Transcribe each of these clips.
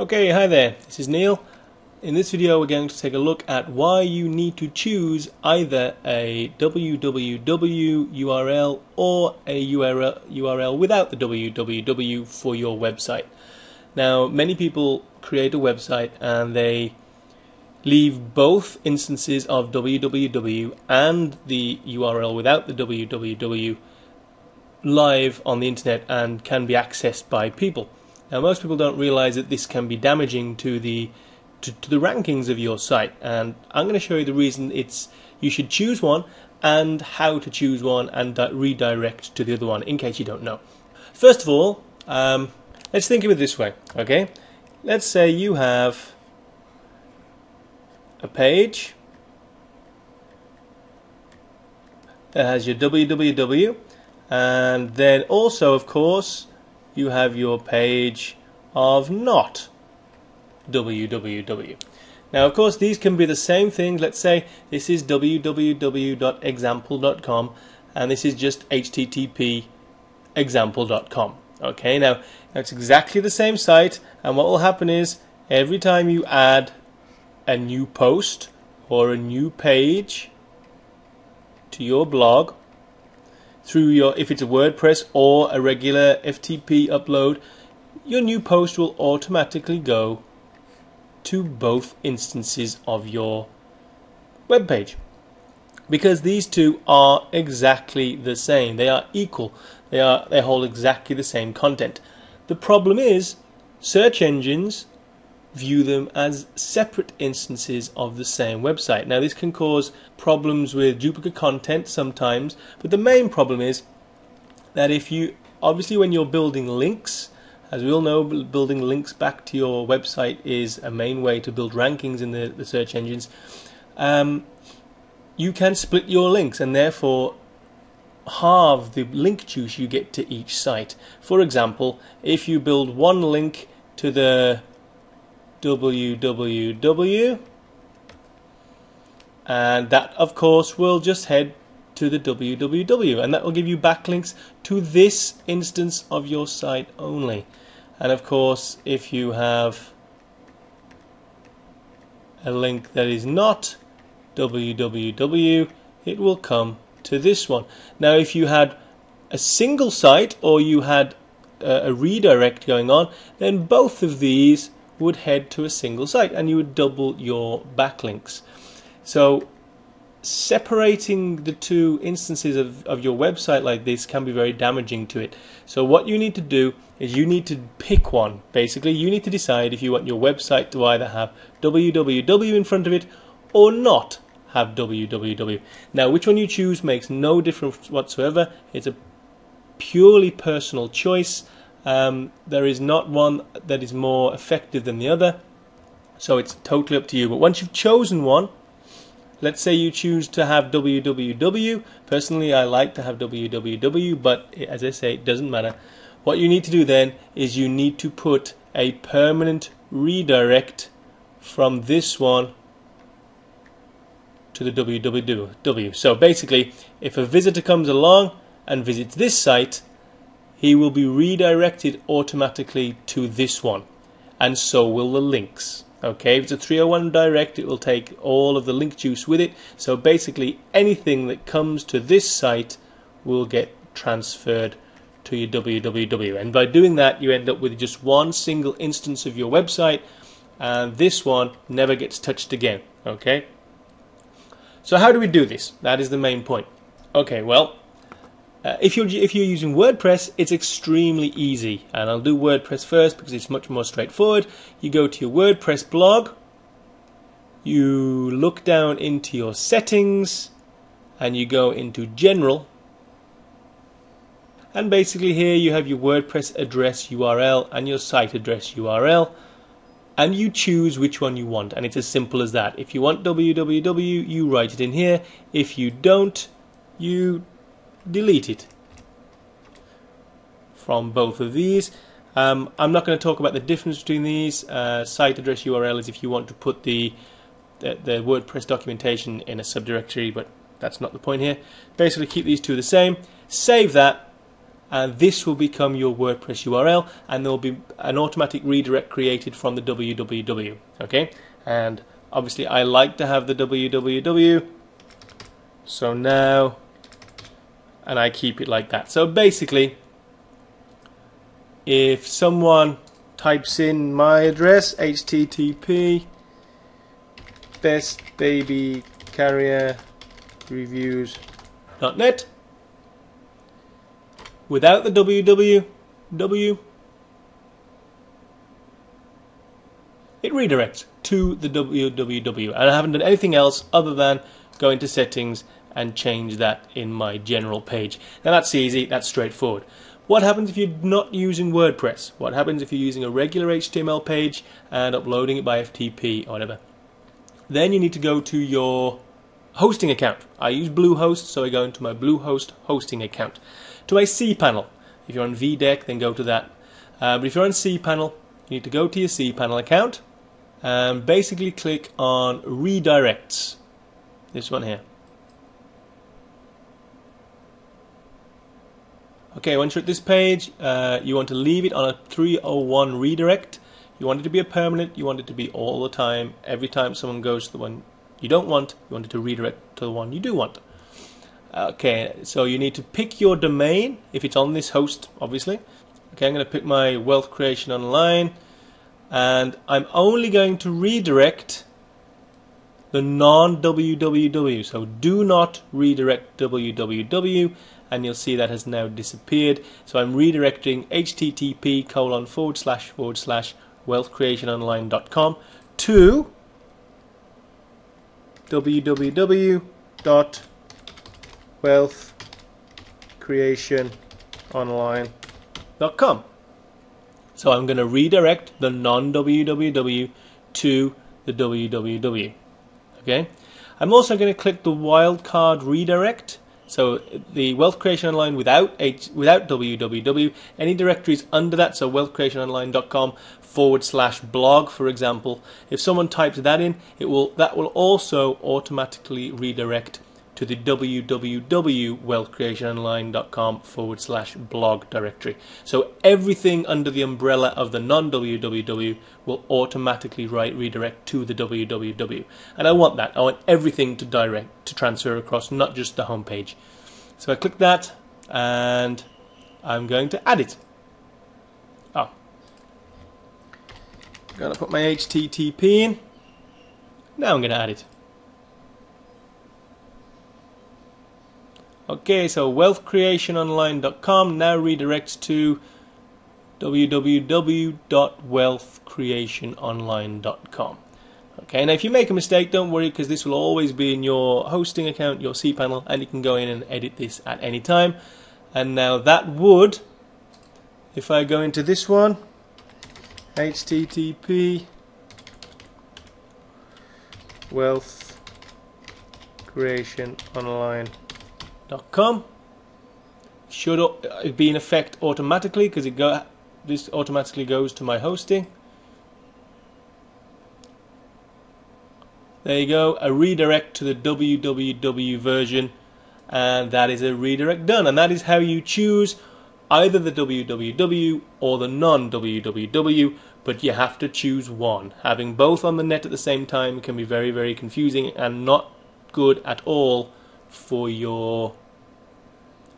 Okay, hi there, this is Neil. In this video we're going to take a look at why you need to choose either a www URL or a URL, URL without the www for your website. Now many people create a website and they leave both instances of www and the URL without the www live on the internet and can be accessed by people. Now, most people don't realize that this can be damaging to the to, to the rankings of your site, and I'm going to show you the reason it's you should choose one and how to choose one and redirect to the other one in case you don't know. First of all, um, let's think of it this way, okay? Let's say you have a page that has your www and then also of course you have your page of not www. Now, of course, these can be the same thing. Let's say this is www.example.com and this is just http example.com. Okay, now it's exactly the same site, and what will happen is every time you add a new post or a new page to your blog, through your if it's a WordPress or a regular FTP upload, your new post will automatically go to both instances of your web page because these two are exactly the same. They are equal. They are they hold exactly the same content. The problem is search engines view them as separate instances of the same website. Now, this can cause problems with duplicate content sometimes, but the main problem is that if you obviously, when you're building links, as we all know, building links back to your website is a main way to build rankings in the, the search engines. Um, you can split your links and therefore halve the link juice you get to each site. For example, if you build one link to the www and that of course will just head to the www and that will give you backlinks to this instance of your site only. And of course if you have a link that is not www it will come to this one. Now if you had a single site or you had a, redirect going on then both of these would head to a single site and you would double your backlinks. So separating the two instances of, of your website like this can be very damaging to it. So what you need to do is you need to pick one. Basically, you need to decide if you want your website to either have www in front of it or not have www. Now, which one you choose makes no difference whatsoever. It's a purely personal choice. Um, there is not one that is more effective than the other, so it's totally up to you. But once you've chosen one, let's say you choose to have www. Personally, I like to have www, but as I say, it doesn't matter. What you need to do then is you need to put a permanent redirect from this one to the www. So basically, if a visitor comes along and visits this site, he will be redirected automatically to this one and so will the links. Okay if it's a 301 direct it will take all of the link juice with it. So basically anything that comes to this site will get transferred to your www and by doing that you end up with just one single instance of your website and this one never gets touched again. Okay? So how do we do this? That is the main point. Okay well uh, if you're if you're using WordPress, it's extremely easy, and I'll do WordPress first because it's much more straightforward. You go to your WordPress blog, you look down into your settings, and you go into General, and basically here you have your WordPress address URL and your site address URL, and you choose which one you want, and it's as simple as that. If you want www, you write it in here. If you don't, you delete it from both of these. Um, I'm not going to talk about the difference between these. Uh, site address URL is if you want to put the, the, the WordPress documentation in a subdirectory, but that's not the point here. Basically, keep these two the same. Save that, and this will become your WordPress URL, and there will be an automatic redirect created from the www. Okay, and obviously I like to have the www, so now, and I keep it like that. So basically, if someone types in my address, http best baby carrier reviews.net without the www, it redirects to the www. And I haven't done anything else other than go into settings and change that in my general page. Now that's easy, that's straightforward. What happens if you're not using WordPress? What happens if you're using a regular HTML page and uploading it by FTP or whatever? Then you need to go to your hosting account. I use Bluehost, so I go into my Bluehost hosting account to my cPanel. If you're on VDeck, then go to that. Uh, but if you're on cPanel, you need to go to your cPanel account and basically click on redirects. This one here. Okay, once you're at this page, uh, you want to leave it on a 301 redirect. You want it to be a permanent, you want it to be all the time. Every time someone goes to the one you don't want, you want it to redirect to the one you do want. Okay, so you need to pick your domain if it's on this host, obviously. Okay, I'm going to pick my Wealth Creation Online, and I'm only going to redirect the non-www. So do not redirect www, and you'll see that has now disappeared. So I'm redirecting http colon forward slash forward slash wealthcreationonline.com to www dot wealthcreationonline.com. So I'm going to redirect the non www to the www. Okay. I'm also going to click the wildcard redirect. So the Wealth Creation Online without H, without www, any directories under that, so wealthcreationonline.com forward slash blog, for example, if someone types that in, it will that will also automatically redirect to the www.wealthcreationonline.com forward slash blog directory. So everything under the umbrella of the non www will automatically write redirect to the www. And I want that. I want everything to direct, to transfer across, not just the home page. So I click that and I'm going to add it. Ah. Oh. Going to put my HTTP in. Now I'm going to add it. Okay, so wealthcreationonline.com now redirects to www.wealthcreationonline.com. Okay, now if you make a mistake, don't worry because this will always be in your hosting account, your cPanel, and you can go in and edit this at any time. And now that would, if I go into this one, http wealth creation online com. Should uh, be in effect automatically because it go this automatically goes to my hosting. There you go a redirect to the www version and that is a redirect done and that is how you choose either the www or the non www but you have to choose one. Having both on the net at the same time can be very very confusing and not good at all for your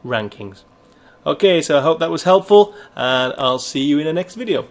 rankings. Okay, so I hope that was helpful, and I'll see you in the next video.